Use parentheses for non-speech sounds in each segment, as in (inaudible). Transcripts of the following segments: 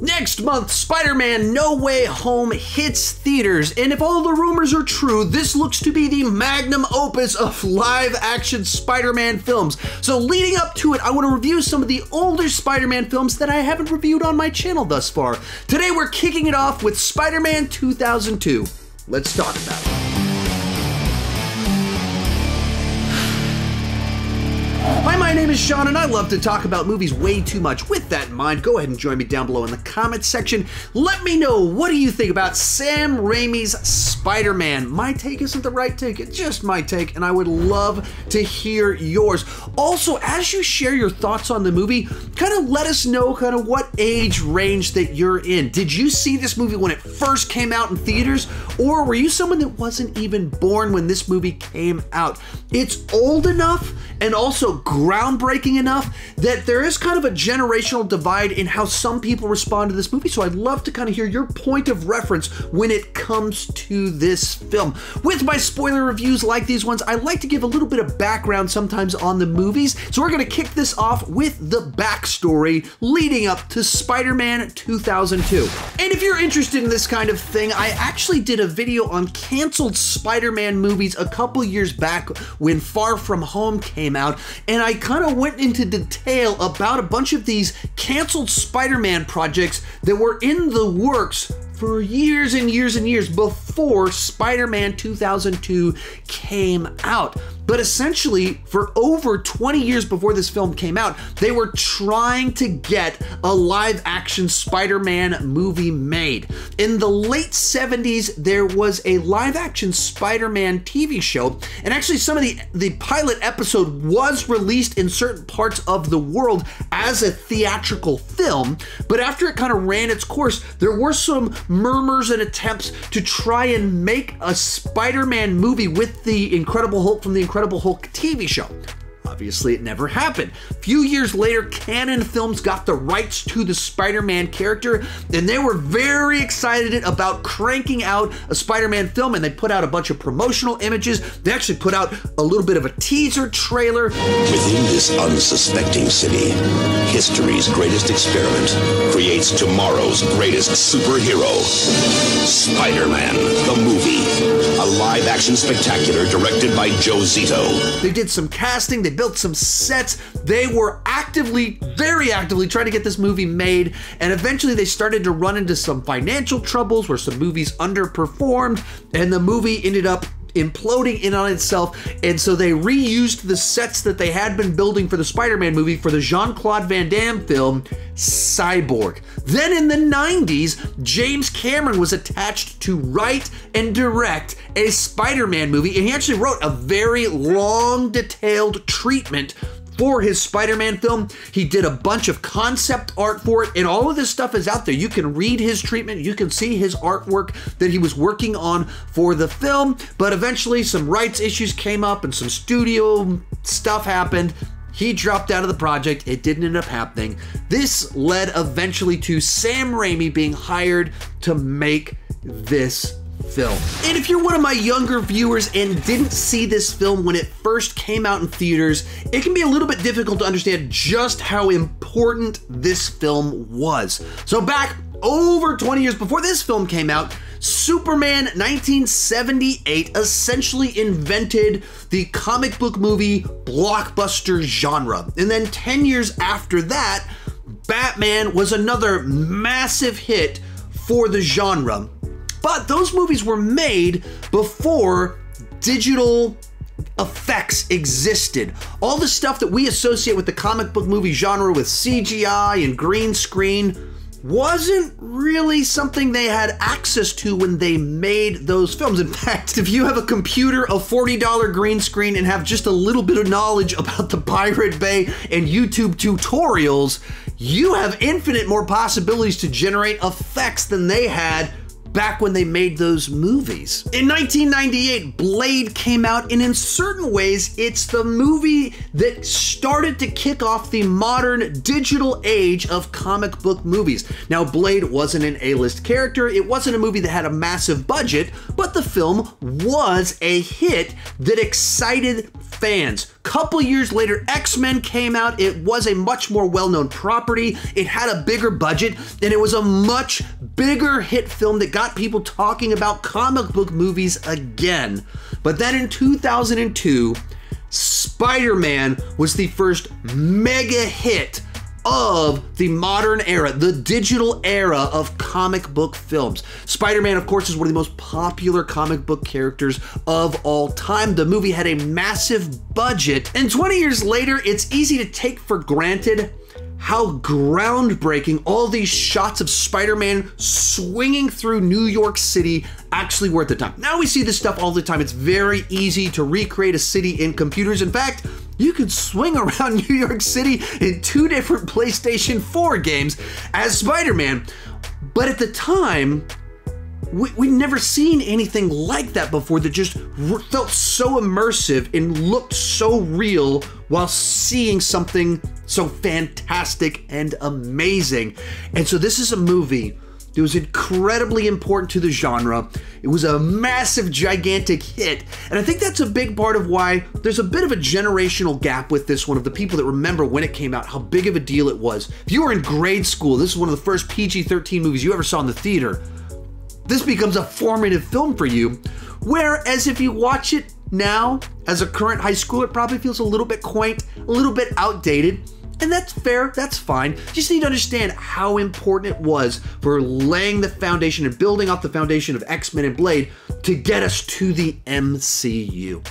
Next month, Spider Man No Way Home hits theaters, and if all the rumors are true, this looks to be the magnum opus of live action Spider Man films. So, leading up to it, I want to review some of the older Spider Man films that I haven't reviewed on my channel thus far. Today, we're kicking it off with Spider Man 2002. Let's talk about it. My name is Sean, and I love to talk about movies way too much. With that in mind, go ahead and join me down below in the comments section. Let me know what do you think about Sam Raimi's Spider-Man. My take isn't the right take, it's just my take, and I would love to hear yours. Also, as you share your thoughts on the movie, kind of let us know kind of what age range that you're in. Did you see this movie when it first came out in theaters, or were you someone that wasn't even born when this movie came out? It's old enough and also groundbreaking enough that there is kind of a generational divide in how some people respond to this movie. So I'd love to kind of hear your point of reference when it comes to this film. With my spoiler reviews like these ones, I like to give a little bit of background sometimes on the movies. So we're going to kick this off with the backstory leading up to Spider Man 2002. And if you're interested in this kind of thing, I actually did a video on canceled Spider Man movies a couple years back when Far From Home came out. And I kind of went into detail about a bunch of these canceled Spider Man projects that were in the works for years and years and years before Spider Man 2002 came out. But essentially, for over 20 years before this film came out, they were trying to get a live action Spider Man movie made. In the late 70s, there was a live action Spider Man TV show, and actually, some of the, the pilot episode was released in certain parts of the world as a theatrical film. But after it kind of ran its course, there were some murmurs and attempts to try and make a Spider Man movie with the Incredible Hulk from the Incredible Incredible Hulk TV show. Obviously, it never happened. A few years later, Cannon Films got the rights to the Spider Man character, and they were very excited about cranking out a Spider Man film, and they put out a bunch of promotional images. They actually put out a little bit of a teaser trailer. Within this unsuspecting city, history's greatest experiment creates tomorrow's greatest superhero Spider Man, the movie. A live action spectacular directed by Joe Zito. They did some casting, they built some sets. They were actively, very actively trying to get this movie made. And eventually they started to run into some financial troubles where some movies underperformed. And the movie ended up imploding in on itself. And so they reused the sets that they had been building for the Spider Man movie for the Jean Claude Van Damme film, Cyborg. Then in the 90s, James Cameron was attached to write and direct a Spider Man movie, and he actually wrote a very long, detailed treatment for his Spider-Man film. He did a bunch of concept art for it, and all of this stuff is out there. You can read his treatment, you can see his artwork that he was working on for the film, but eventually some rights issues came up and some studio stuff happened. He dropped out of the project. It didn't end up happening. This led eventually to Sam Raimi being hired to make this film. And if you're one of my younger viewers and didn't see this film when it first came out in theaters, it can be a little bit difficult to understand just how important this film was. So back over 20 years before this film came out, Superman 1978 essentially invented the comic book movie blockbuster genre. And then 10 years after that, Batman was another massive hit for the genre. But those movies were made before digital effects existed. All the stuff that we associate with the comic book movie genre with CGI and green screen wasn't really something they had access to when they made those films. In (laughs) fact, if you have a computer, a $40 green screen, and have just a little bit of knowledge about the Pirate Bay and YouTube tutorials, you have infinite more possibilities to generate effects than they had back when they made those movies. In 1998, Blade came out, and in certain ways, it's the movie that started to kick off the modern digital age of comic book movies. Now, Blade wasn't an A-list character, it wasn't a movie that had a massive budget, but the film was a hit that excited fans. Couple years later, X Men came out. It was a much more well known property, it had a bigger budget, and it was a much bigger hit film that got people talking about comic book movies again. But then in 2002, Spider Man was the first mega hit of the modern era, the digital era of comic book films. Spider Man, of course, is one of the most popular comic book characters of all time. The movie had a massive budget, and 20 years later, it's easy to take for granted how groundbreaking all these shots of Spider Man swinging through New York City actually were at the time. Now we see this stuff all the time. It's very easy to recreate a city in computers. In fact, you could swing around (laughs) New York City in two different PlayStation 4 games as Spider Man. But at the time, we, we'd never seen anything like that before that just felt so immersive and looked so real while seeing something so fantastic and amazing. And so, this is a movie that was incredibly important to the genre. It was a massive, gigantic hit. And I think that's a big part of why there's a bit of a generational gap with this one of the people that remember when it came out, how big of a deal it was. If you were in grade school, this is one of the first PG 13 movies you ever saw in the theater this becomes a formative film for you. Whereas if you watch it now, as a current high schooler, it probably feels a little bit quaint, a little bit outdated. And that's fair, that's fine. You just need to understand how important it was for laying the foundation and building up the foundation of X Men and Blade to get us to the MCU.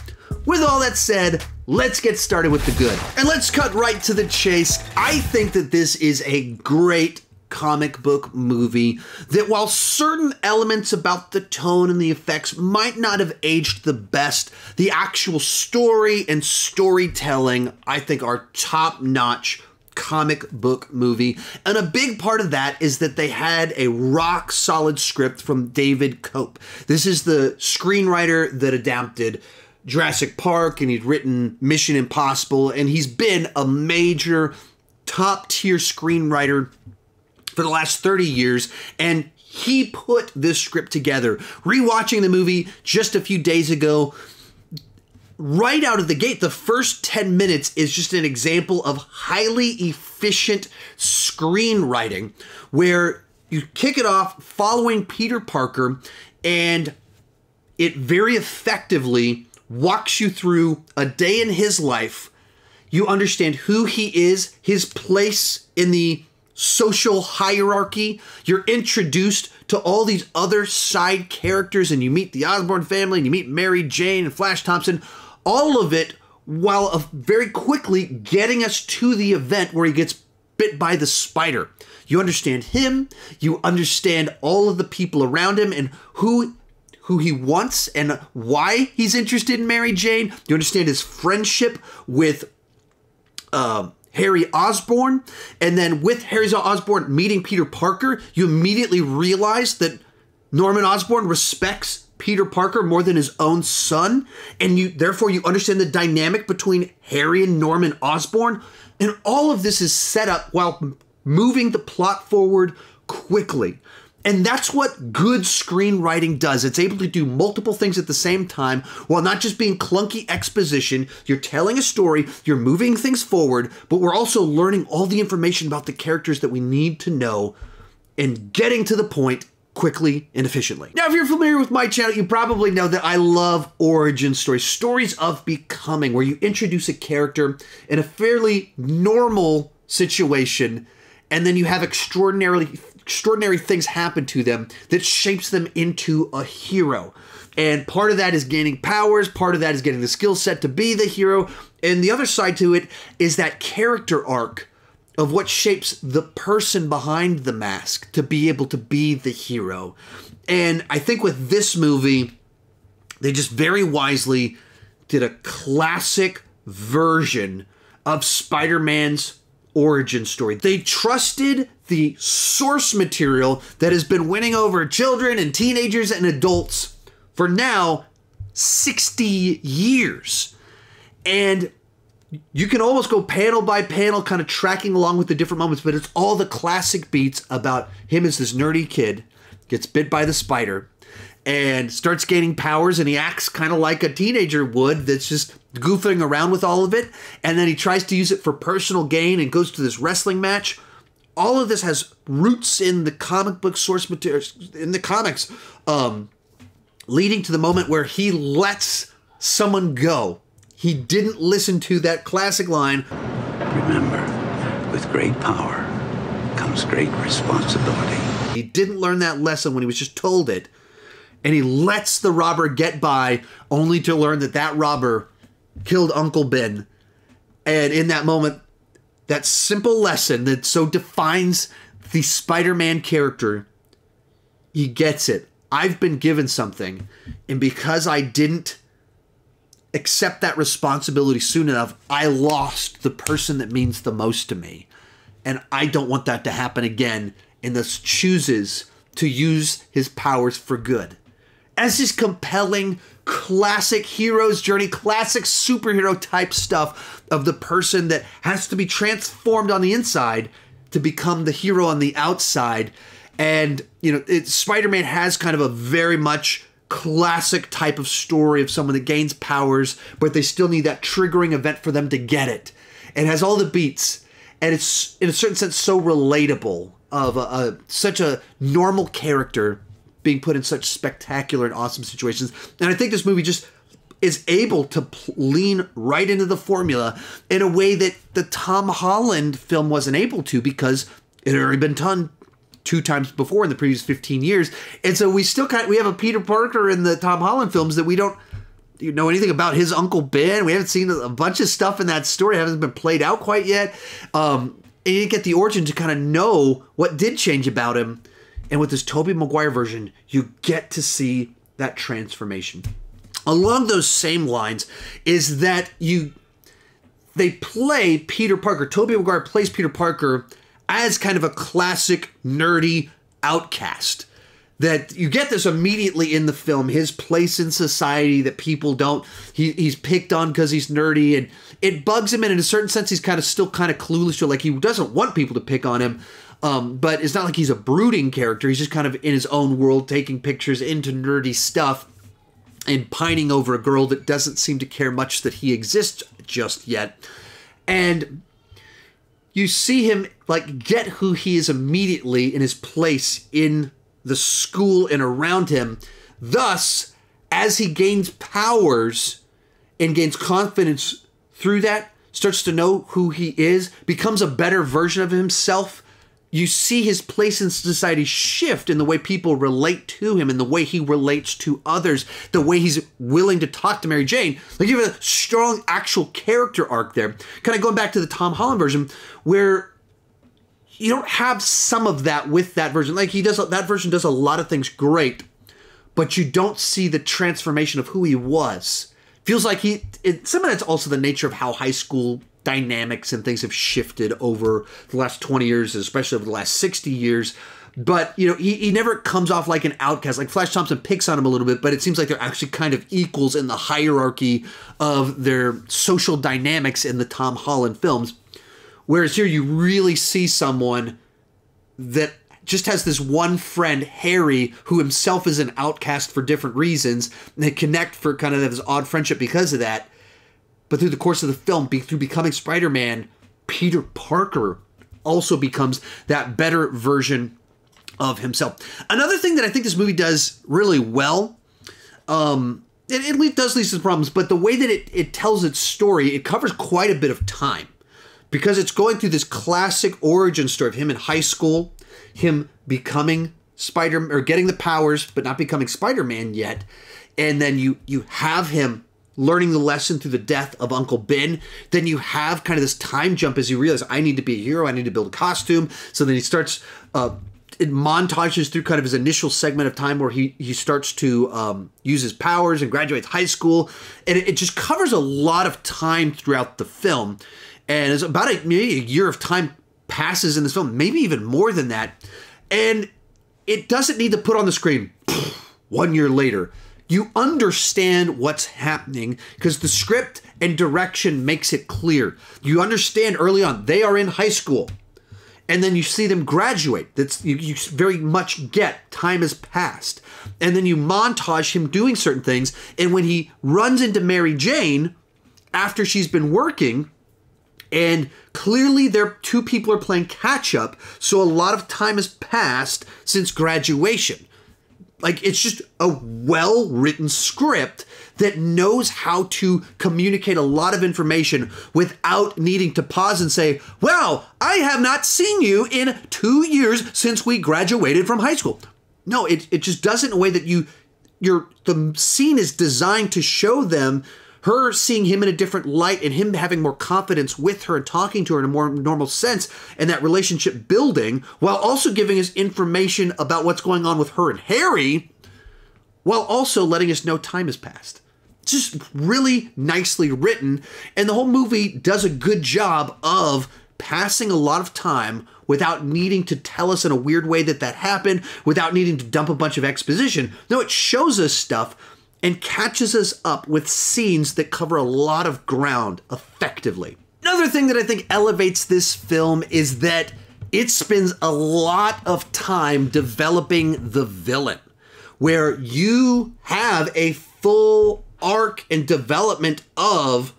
With all that said, let's get started with the good. And let's cut right to the chase. I think that this is a great comic book movie that while certain elements about the tone and the effects might not have aged the best, the actual story and storytelling I think are top notch comic book movie. And a big part of that is that they had a rock solid script from David Koepp. This is the screenwriter that adapted Jurassic Park and he'd written Mission Impossible and he's been a major top tier screenwriter for the last 30 years, and he put this script together. Rewatching the movie just a few days ago, right out of the gate, the first 10 minutes is just an example of highly efficient screenwriting where you kick it off following Peter Parker and it very effectively walks you through a day in his life. You understand who he is, his place in the social hierarchy. You're introduced to all these other side characters, and you meet the Osborn family, and you meet Mary Jane and Flash Thompson. All of it while very quickly getting us to the event where he gets bit by the spider. You understand him, you understand all of the people around him, and who who he wants and why he's interested in Mary Jane. You understand his friendship with um, Harry Osborn, and then with Harry Osborn meeting Peter Parker, you immediately realize that Norman Osborn respects Peter Parker more than his own son, and you therefore you understand the dynamic between Harry and Norman Osborn, and all of this is set up while moving the plot forward quickly. And that's what good screenwriting does. It's able to do multiple things at the same time while not just being clunky exposition. You're telling a story, you're moving things forward, but we're also learning all the information about the characters that we need to know and getting to the point quickly and efficiently. Now, if you're familiar with my channel, you probably know that I love origin stories, stories of becoming, where you introduce a character in a fairly normal situation and then you have extraordinarily extraordinary things happen to them that shapes them into a hero. And part of that is gaining powers, part of that is getting the skill set to be the hero, and the other side to it is that character arc of what shapes the person behind the mask to be able to be the hero. And I think with this movie, they just very wisely did a classic version of Spider Man's origin story. They trusted the source material that has been winning over children and teenagers and adults for now 60 years. And you can almost go panel by panel, kind of tracking along with the different moments, but it's all the classic beats about him as this nerdy kid gets bit by the spider and starts gaining powers and he acts kind of like a teenager would that's just goofing around with all of it and then he tries to use it for personal gain and goes to this wrestling match all of this has roots in the comic book source material in the comics um, leading to the moment where he lets someone go. He didn't listen to that classic line Remember, with great power comes great responsibility. he didn't learn that lesson when he was just told it. And he lets the robber get by only to learn that that robber killed uncle ben. And in that moment that simple lesson that so defines the spider-man character he gets it. I've been given something and because i didn't accept that responsibility soon enough i lost the person that means the most to me. And i don't want that to happen again and thus chooses to use his powers for good. As this compelling classic hero's journey, classic superhero type stuff of the person that has to be transformed on the inside to become the hero on the outside. And, you know, it, Spider Man has kind of a very much classic type of story of someone that gains powers, but they still need that triggering event for them to get it. It has all the beats, and it's, in a certain sense, so relatable of a, a such a normal character being put in such spectacular and awesome situations. And I think this movie just is able to lean right into the formula in a way that the Tom Holland film wasn't able to because it had already been done two times before in the previous 15 years. And so we still kind of, we have a Peter Parker in the Tom Holland films that we don't you know anything about his uncle Ben. We haven't seen a bunch of stuff in that story. It hasn't been played out quite yet. Um, and you didn't get the origin to kind of know what did change about him. And with this Tobey Maguire version, you get to see that transformation. Along those same lines is that you they play Peter Parker. Tobey Maguire plays Peter Parker as kind of a classic nerdy outcast. That you get this immediately in the film, his place in society that people don't. He, he's picked on because he's nerdy, and it bugs him. And in a certain sense, he's kind of still kind of clueless to. Like he doesn't want people to pick on him, um, but it's not like he's a brooding character. He's just kind of in his own world, taking pictures into nerdy stuff and pining over a girl that doesn't seem to care much that he exists just yet. And you see him like get who he is immediately in his place in the school and around him. Thus, as he gains powers and gains confidence through that, starts to know who he is, becomes a better version of himself, you see his place in society shift in the way people relate to him, in the way he relates to others, the way he's willing to talk to Mary Jane. Like you have a strong actual character arc there. Kind of going back to the Tom Holland version, where you don't have some of that with that version. Like he does that version does a lot of things great, but you don't see the transformation of who he was. Feels like he it, some of that's also the nature of how high school dynamics and things have shifted over the last 20 years, especially over the last 60 years. But, you know, he, he never comes off like an outcast. Like Flash Thompson picks on him a little bit, but it seems like they're actually kind of equals in the hierarchy of their social dynamics in the Tom Holland films. Whereas here you really see someone that just has this one friend, Harry, who himself is an outcast for different reasons. And they connect for kind of this odd friendship because of that. But through the course of the film, be, through becoming Spider Man, Peter Parker also becomes that better version of himself. Another thing that I think this movie does really well, um, it, it does lead to problems, but the way that it, it tells its story, it covers quite a bit of time because it's going through this classic origin story of him in high school, him becoming Spider or getting the powers but not becoming Spider-Man yet, and then you you have him learning the lesson through the death of Uncle Ben. Then you have kind of this time jump as you realize I need to be a hero, I need to build a costume. So then he starts uh, it montages through kind of his initial segment of time where he he starts to um, use his powers and graduates high school, and it, it, just covers a lot of time throughout the film, and it's about a, maybe a year of time passes in this film, maybe even more than that, and it doesn't need to put on the screen (sniffs) one year later. You understand what's happening because the script and direction makes it clear. You understand early on they are in high school and then you see them graduate. That's you, you very much get time has passed, and then you montage him doing certain things. And when he runs into Mary Jane after she's been working, and clearly there two people are playing catch up, so a lot of time has passed since graduation. Like it's just a well written script that knows how to communicate a lot of information without needing to pause and say, Wow, I have not seen you in two years since we graduated from high school. No, it, it just does it in a way that you your the scene is designed to show them her seeing him in a different light and him having more confidence with her and talking to her in a more normal sense and that relationship building while also giving us information about what's going on with her and Harry while also letting us know time has passed. It's just really nicely written and the whole movie does a good job of passing a lot of time without needing to tell us in a weird way that that happened, without needing to dump a bunch of exposition. No, it shows us stuff and catches us up with scenes that cover a lot of ground effectively. Another thing that I think elevates this film is that it spends a lot of time developing the villain, where you have a full arc and development of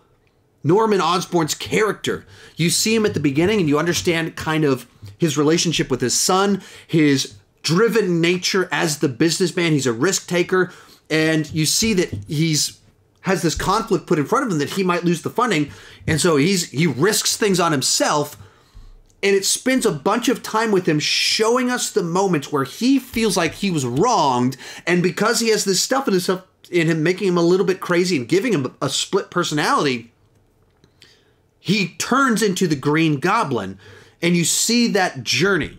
Norman Osborn's character. You see him at the beginning and you understand kind of his relationship with his son, his driven nature as the businessman. He's a risk taker and you see that he's has this conflict put in front of him that he might lose the funding, and so he's he risks things on himself. And it spends a bunch of time with him showing us the moments where he feels like he was wronged, and because he has this stuff in himself in him, making him a little bit crazy and giving him a split personality, he turns into the Green Goblin, and you see that journey.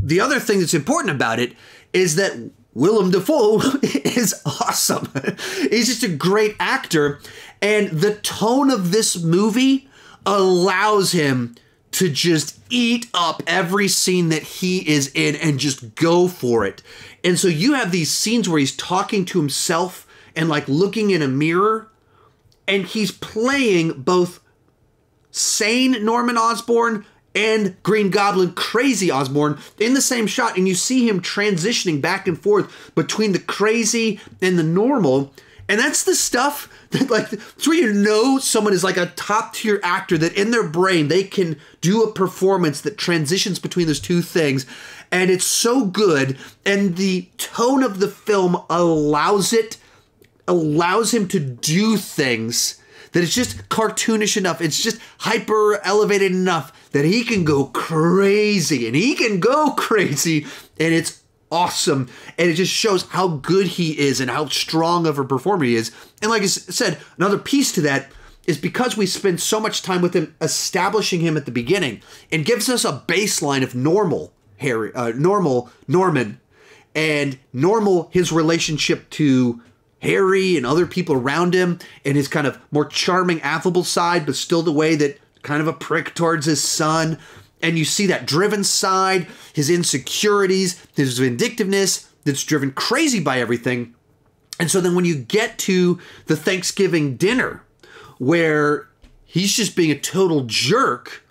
The other thing that's important about it is that Willem Dafoe (laughs) is awesome. He's just a great actor. And the tone of this movie allows him to just eat up every scene that he is in and just go for it. And so you have these scenes where he's talking to himself and like looking in a mirror, and he's playing both sane Norman Osborn and Green Goblin Crazy Osborn in the same shot, and you see him transitioning back and forth between the crazy and the normal. And that's the stuff (laughs) that, like, it's where you know someone is like a top tier actor that in their brain they can do a performance that transitions between those two things. And it's so good. And the tone of the film allows it, allows him to do things that it's just cartoonish enough. It's just hyper elevated enough that he can go crazy and he can go (laughs) crazy and it's awesome. And it just shows how good he is and how strong of a performer he is. And like i said another piece to that is because we spend so much time with him establishing him at the beginning and gives us a baseline of normal harry uh, normal norman and normal his relationship to harry and other people around him and his kind of more charming affable side but still the way that kind of a prick towards his son. And you see that driven side, his insecurities, his vindictiveness that's driven crazy by everything. And so then when you get to the Thanksgiving dinner where he's just being a total jerk,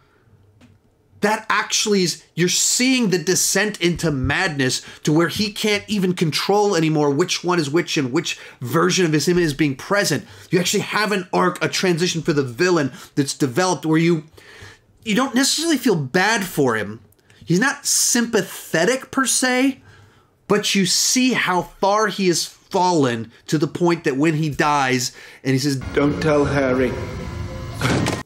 that actually is you're seeing the descent into madness to where he can't even control anymore which one is which and which version of his image is being present. You actually have an arc a transition for the villain that's developed where you you don't necessarily feel bad for him. He's not sympathetic per se but you see how far he has fallen to the point that when he dies and he says don't tell harry (laughs)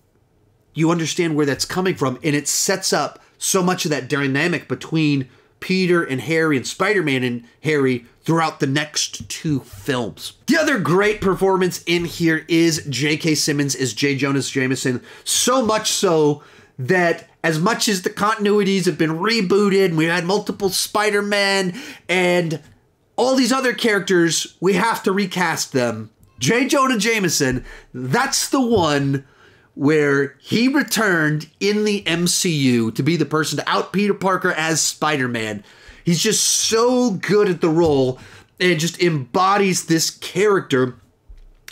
you understand where that's coming from and it sets up so much of that dynamic between Peter and Harry and Spider-Man and Harry throughout the next two films. The other great performance in here is J.K. Simmons as J. Jonah Jameson, so much so that as much as the continuities have been rebooted we had multiple Spider-Man and all these other characters, we have to recast them. J. Jonah Jameson, that's the one where he returned in the MCU to be the person to out Peter Parker as Spider Man. He's just so good at the role and just embodies this character.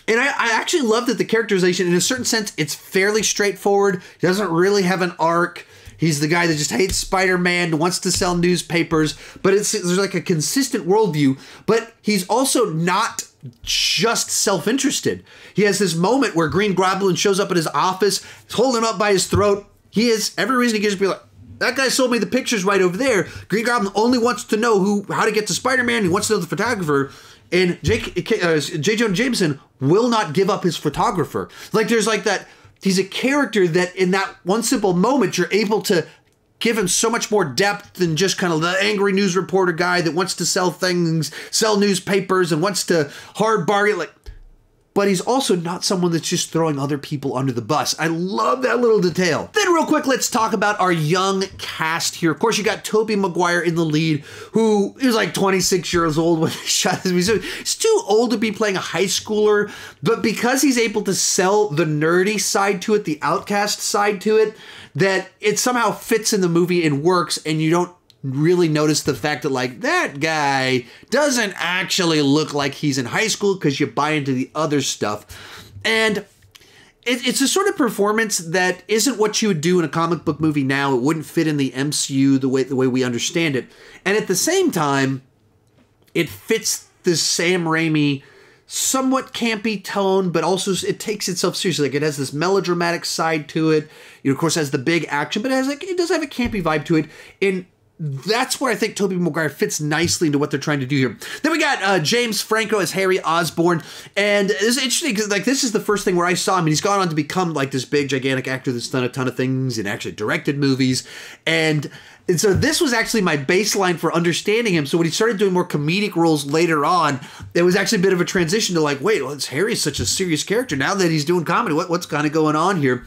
And I, I, actually love that the characterization, in a certain sense, it's fairly straightforward. He doesn't really have an arc. He's the guy that just hates Spider-Man, wants to sell newspapers, but it's there's like a consistent worldview. But he's also not just self-interested. He has this moment where Green Goblin shows up at his office, holding him up by his throat. He has every reason he to just be like, that guy sold me the pictures right over there. Green Goblin only wants to know who how to get to Spider-Man. He wants to know the photographer. And Jake, uh, J. Jonah Jameson will not give up his photographer. Like there's like that. He's a character that in that one simple moment you're able to give him so much more depth than just kind of the angry news reporter guy that wants to sell things, sell newspapers, and wants to hard bargain. Like but he's also not someone that's just throwing other people under the bus. I love that little detail. Then, real quick, let's talk about our young cast here. Of course, you got Tobey Maguire in the lead, who is like 26 years old when he (laughs) shot this movie. So he's too old to be playing a high schooler, but because he's able to sell the nerdy side to it, the outcast side to it, that it somehow fits in the movie and works, and you don't really notice the fact that like that guy doesn't actually look like he's in high school because you buy into the other stuff and it, it's a sort of performance that isn't what you would do in a comic book movie now it wouldn't fit in the mcu the way the way we understand it and at the same time it fits the sam raimi somewhat campy tone, but also it takes itself seriously. Like it has this melodramatic side to it. It of course has the big action, but it has like it does have a campy vibe to it. In that's where I think Tobey Maguire fits nicely into what they're trying to do here. Then we got uh, James Franco as Harry Osborn, and it's interesting because like this is the first thing where I saw him, and he's gone on to become like this big gigantic actor that's done a ton of things and actually directed movies, and and so this was actually my baseline for understanding him. So when he started doing more comedic roles later on, it was actually a bit of a transition to like, wait, well, Harry's such a serious character now that he's doing comedy. What, what's kind of going on here?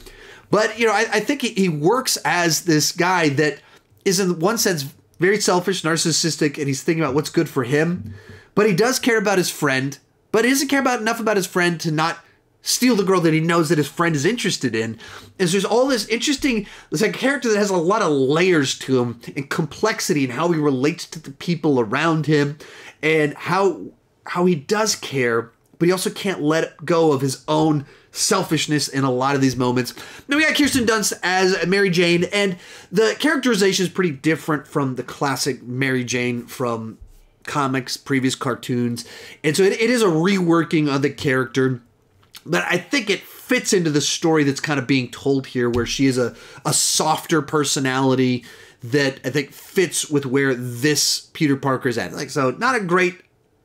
But you know, I, I think he, he works as this guy that is in one sense very selfish, narcissistic, and he's thinking about what's good for him. But he does care about his friend, but he doesn't care about enough about his friend to not steal the girl that he knows that his friend is interested in. And so there's all this interesting, it's like a character that has a lot of layers to him and complexity and how he relates to the people around him and how how he does care, but he also can't let go of his own selfishness in a lot of these moments. Then we got Kirsten Dunst as Mary Jane, and the characterization is pretty different from the classic Mary Jane from comics, previous cartoons. And so it, it is a reworking of the character, but I think it fits into the story that's kind of being told here, where she is a, a softer personality that I think fits with where this Peter Parker is at. Like, so not a great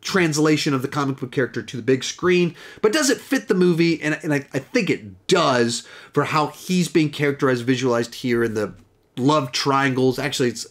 translation of the comic book character to the big screen, but does it fit the movie? And, and I, I think it does for how he's being characterized, visualized here in the love triangles. Actually, it's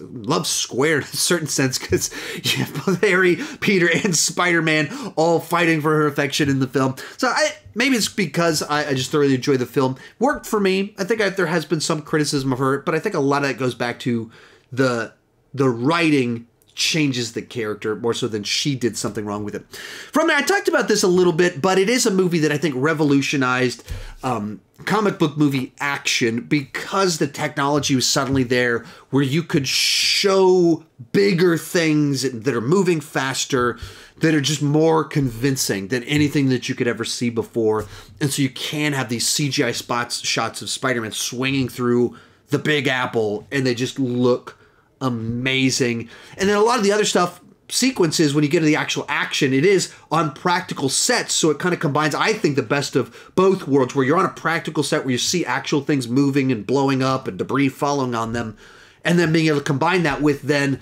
love square (laughs) in a certain sense because you have both Harry, Peter, and Spider Man all fighting for her affection in the film. So I maybe it's because I, I just thoroughly enjoy the film. Worked for me. I think I, there has been some criticism of her, but I think a lot of it goes back to the the writing changes the character more so than she did something wrong with it. From there, I talked about this a little bit, but it is a movie that I think revolutionized um, comic book movie action because the technology was suddenly there where you could show bigger things that are moving faster that are just more convincing than anything that you could ever see before. And so you can have these CGI spots shots of Spider-Man swinging through the Big Apple and they just look amazing. And then a lot of the other stuff sequences when you get to the actual action it is on practical sets so it kind of combines i think the best of both worlds where you're on a practical set where you see actual things moving and blowing up and debris falling on them and then being able to combine that with then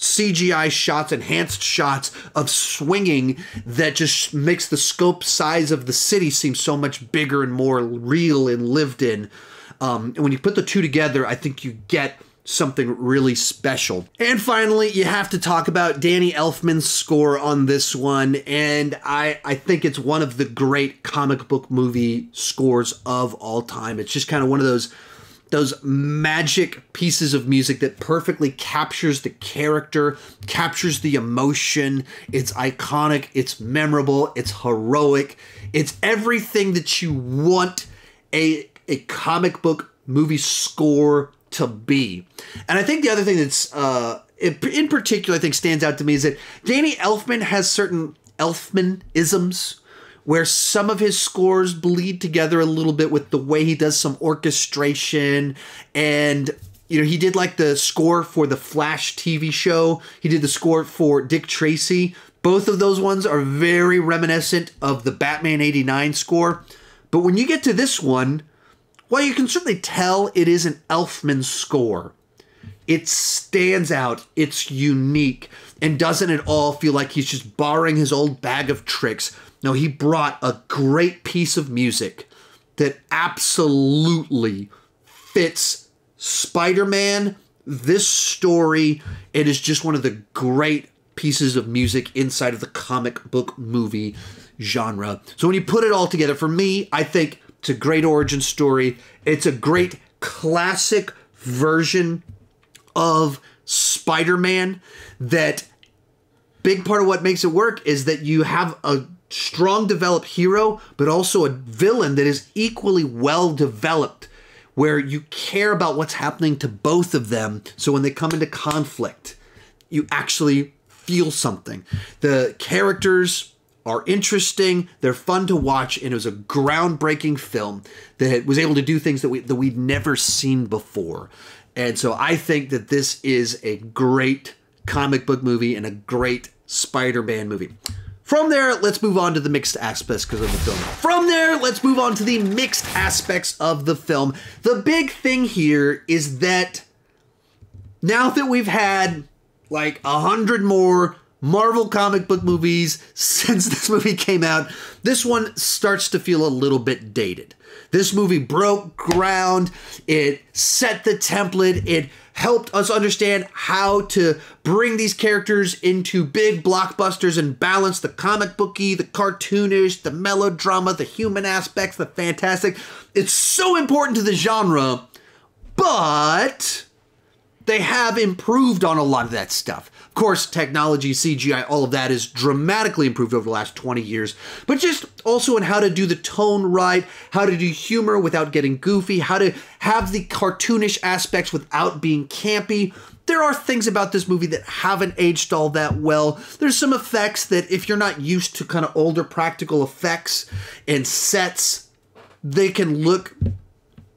CGI shots, enhanced shots of swinging that just makes the scope size of the city seem so much bigger and more real and lived in. Um, and when you put the two together, I think you get something really special. And finally, you have to talk about Danny Elfman's score on this one, and I, I think it's one of the great comic book movie scores of all time. It's just kind of one of those those magic pieces of music that perfectly captures the character, captures the emotion. It's iconic, it's memorable, it's heroic. It's everything that you want a a comic book movie score to be. And I think the other thing that's uh, in particular I think stands out to me is that Danny Elfman has certain Elfman isms where some of his scores bleed together a little bit with the way he does some orchestration. And you know he did like the score for the flash tv show. He did the score for dick tracy. Both of those ones are very reminiscent of the batman 89 score. But when you get to this one well you can certainly tell it is an elfman score it stands out it's unique and doesn't at all feel like he's just borrowing his old bag of tricks no, he brought a great piece of music that absolutely fits Spider Man, this story. It is just one of the great pieces of music inside of the comic book movie genre. So when you put it all together, for me, I think it's a great origin story. It's a great classic version of Spider Man that big part of what makes it work is that you have a strong developed hero, but also a villain that is equally well developed, where you care about what's happening to both of them. So when they come into conflict, you actually feel something. The characters are interesting, they're fun to watch, and it was a groundbreaking film that was able to do things that we that we'd never seen before. And so I think that this is a great comic book movie and a great Spider-Man movie. From there, let's move on to the mixed aspects because of the film. From there, let's move on to the mixed aspects of the film. The big thing here is that now that we've had like a hundred more Marvel comic book movies since (laughs) this movie came out, this one starts to feel a little bit dated. This movie broke ground, it set the template, it helped us understand how to bring these characters into big blockbusters and balance the comic booky, the cartoonish, the melodrama, the human aspects, the fantastic. It's so important to the genre, but they have improved on a lot of that stuff. Of course, technology, CGI, all of that is dramatically improved over the last 20 years, but just also in how to do the tone right, how to do humor without getting goofy, how to have the cartoonish aspects without being campy. There are things about this movie that haven't aged all that well. There's some effects that, if you're not used to kind of older practical effects and sets, they can look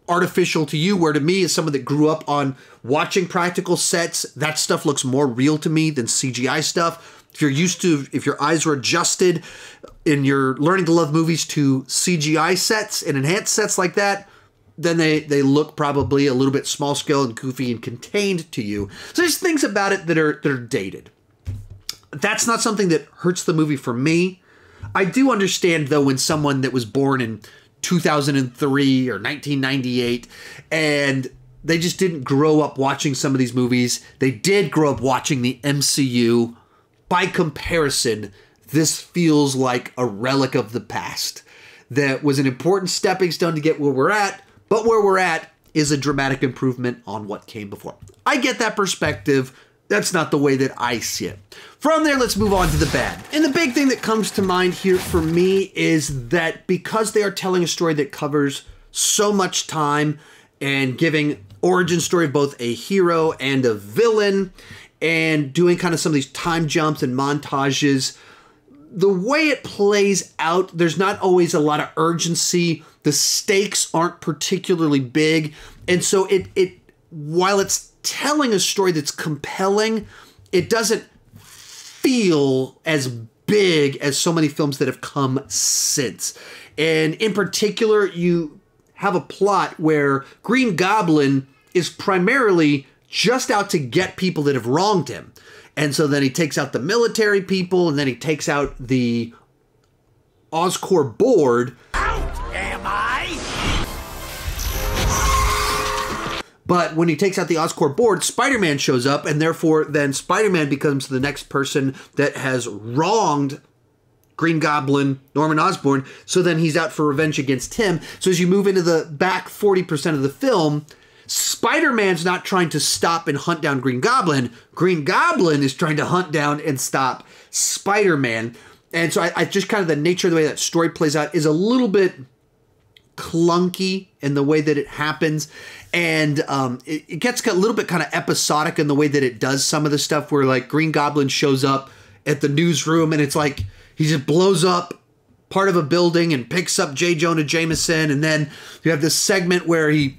artificial to you, where to me, as someone that grew up on watching practical sets, that stuff looks more real to me than CGI stuff. If you're used to, if your eyes were adjusted and you're learning to love movies to CGI sets and enhanced sets like that, then they, they look probably a little bit small scale and goofy and contained to you. So there's things about it that are that are dated. That's not something that hurts the movie for me. I do understand though when someone that was born in 2003 or 1998 and they just didn't grow up watching some of these movies. They did grow up watching the MCU. By comparison, this feels like a relic of the past that was an important stepping stone to get where we're at, but where we're at is a dramatic improvement on what came before. I get that perspective. That's not the way that I see it. From there, let's move on to the bad. And the big thing that comes to mind here for me is that because they are telling a story that covers so much time and giving origin story of both a hero and a villain and doing kind of some of these time jumps and montages, the way it plays out, there's not always a lot of urgency. The stakes aren't particularly big. And so it it while it's telling a story that's compelling, it doesn't feel as big as so many films that have come since. And in particular, you have a plot where Green Goblin is primarily just out to get people that have wronged him. And so then he takes out the military people and then he takes out the Oscorp board. Out But when he takes out the Oscorp board, Spider Man shows up, and therefore then Spider Man becomes the next person that has wronged Green Goblin, Norman Osborn. So then he's out for revenge against him. So as you move into the back 40% of the film, Spider Man's not trying to stop and hunt down Green Goblin. Green Goblin is trying to hunt down and stop Spider Man. And so I, I, just kind of the nature of the way that story plays out is a little bit clunky in the way that it happens. And um, it, it gets a little bit kind of episodic in the way that it does some of the stuff where like Green Goblin shows up at the newsroom and it's like he just blows up part of a building and picks up J. Jonah Jameson. And then you have this segment where he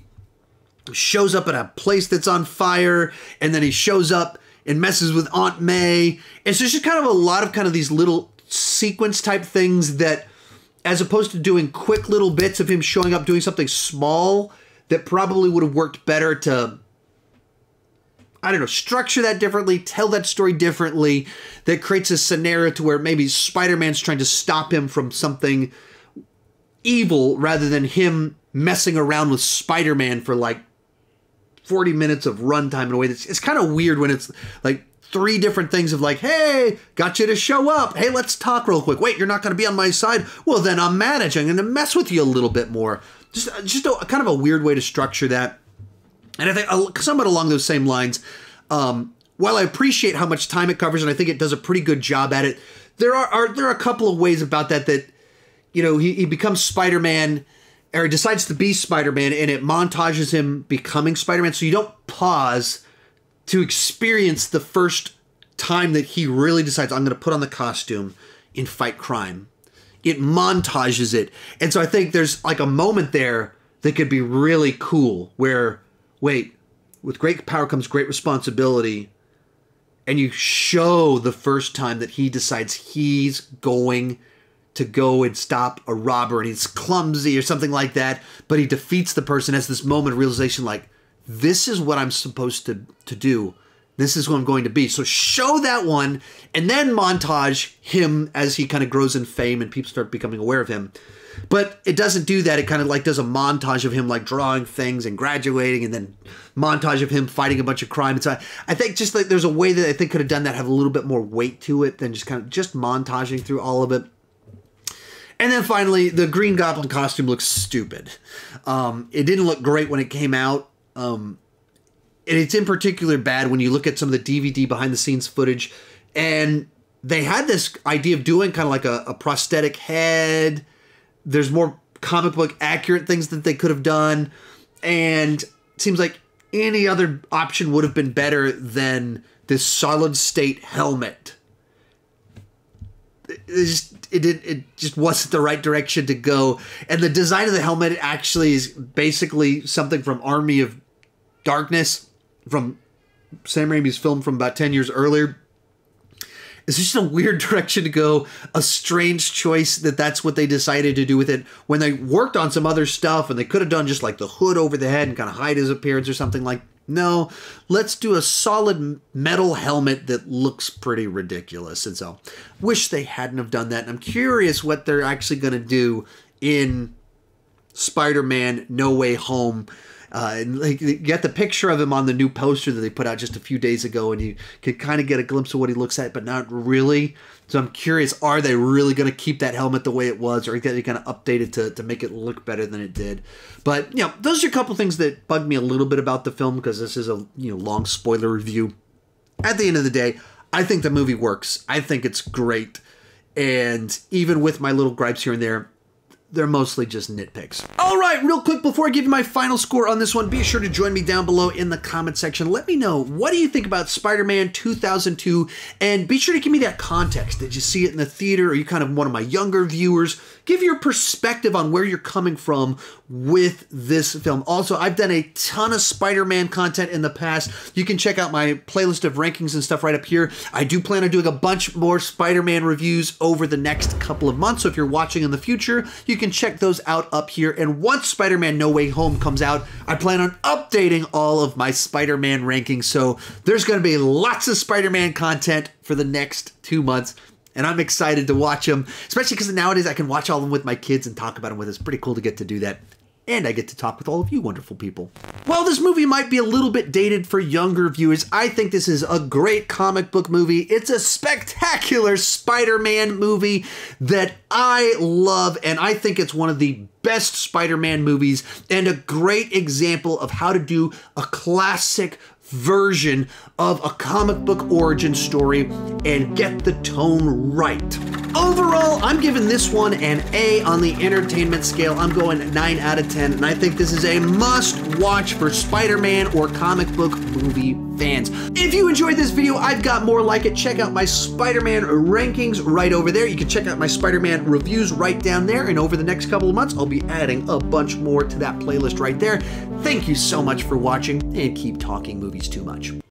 shows up at a place that's on fire and then he shows up and messes with Aunt May. And so it's just kind of a lot of kind of these little sequence type things that, as opposed to doing quick little bits of him showing up doing something small, that probably would have worked better to I don't know, structure that differently, tell that story differently, that creates a scenario to where maybe Spider Man's trying to stop him from something evil rather than him messing around with Spider Man for like 40 minutes of runtime in a way that's it's kind of weird when it's like three different things of like, hey, got you to show up. Hey, let's talk real quick. Wait, you're not going to be on my side. Well, then I'm managing and to mess with you a little bit more. Just, just a, kind of a weird way to structure that. And I think uh, somewhat along those same lines, um, while I appreciate how much time it covers, and I think it does a pretty good job at it, there are, are there are a couple of ways about that that, you know, he, he becomes Spider Man, or decides to be Spider Man, and it montages him becoming Spider Man. So you don't pause to experience the first time that he really decides, I'm going to put on the costume and fight crime. It montages it. And so I think there's like a moment there that could be really cool where wait, with great power comes great responsibility. And you show the first time that he decides he's going to go and stop a robber and he's clumsy or something like that, but he defeats the person as this moment of realization like, this is what I'm supposed to, to do. This is what I'm going to be. So show that one and then montage him as he kind of grows in fame and people start becoming aware of him. But it doesn't do that. It kind of like does a montage of him like drawing things and graduating, and then montage of him fighting a bunch of crime. And so I, I think just like there's a way that I think could have done that have a little bit more weight to it than just kind of just montaging through all of it. And then finally, the Green Goblin costume looks stupid. Um, it didn't look great when it came out. Um, and it's in particular bad when you look at some of the DVD behind the scenes footage. And they had this idea of doing kind of like a, a prosthetic head there's more comic book accurate things that they could have done, and it seems like any other option would have been better than this solid state helmet. It just it did it just wasn't the right direction to go, and the design of the helmet actually is basically something from Army of Darkness from Sam Raimi's film from about ten years earlier it's just a weird (laughs) direction to go, a strange choice that that's what they decided to do with it when they worked on some other stuff and they could have done just like the hood over the head and kind of hide his appearance or something like no, let's do a solid metal helmet that looks pretty ridiculous. And so, wish they hadn't have done that. And I'm curious what they're actually going to do in Spider-Man No Way Home uh, and like you get the picture of him on the new poster that they put out just a few days ago, and you can kind of get a glimpse of what he looks like, but not really. So I'm curious, are they really going to keep that helmet the way it was, or are they going to update it to, to make it look better than it did? But you know, those are a couple things that bug me a little bit about the film because this is a you know long spoiler review. At the end of the day, I think the movie works. I think it's great, and even with my little gripes here and there, they're mostly just nitpicks. All right, real quick before I give you my final score on this one, be sure to join me down below in the comment section. Let me know what do you think about Spider-Man 2002, and be sure to give me that context. Did you see it in the theater? Are you kind of one of my younger viewers? Give your perspective on where you're coming from with this film. Also, I've done a ton of Spider-Man content in the past. You can check out my playlist of rankings and stuff right up here. I do plan on doing a bunch more Spider-Man reviews over the next couple of months, so if you're watching in the future, you can check those out up here. And once Spider-Man No Way Home comes out, I plan on updating all of my Spider-Man rankings, so there's going to be lots of Spider-Man content for the next two months and I'm excited to watch them, especially because nowadays I can watch all of them with my kids and talk about them with. us. pretty cool to get to do that and I get to talk with all of you wonderful people. While this movie might be a little bit dated for younger viewers, I think this is a great comic book movie. It's a spectacular Spider Man movie that I love, and I think it's one of the best Spider Man movies and a great example of how to do a classic version of a comic book origin story and get the tone right. Overall, I'm giving this one an A on the entertainment scale. I'm going 9 out of 10, and I think this is a must watch for Spider Man or comic book movie fans. If you enjoyed this video, I've got more like it. Check out my Spider-Man rankings right over there. You can check out my Spider-Man reviews right down there. And over the next couple of months, I'll be adding a bunch more to that playlist right there. Thank you so much for watching and keep talking movies too much.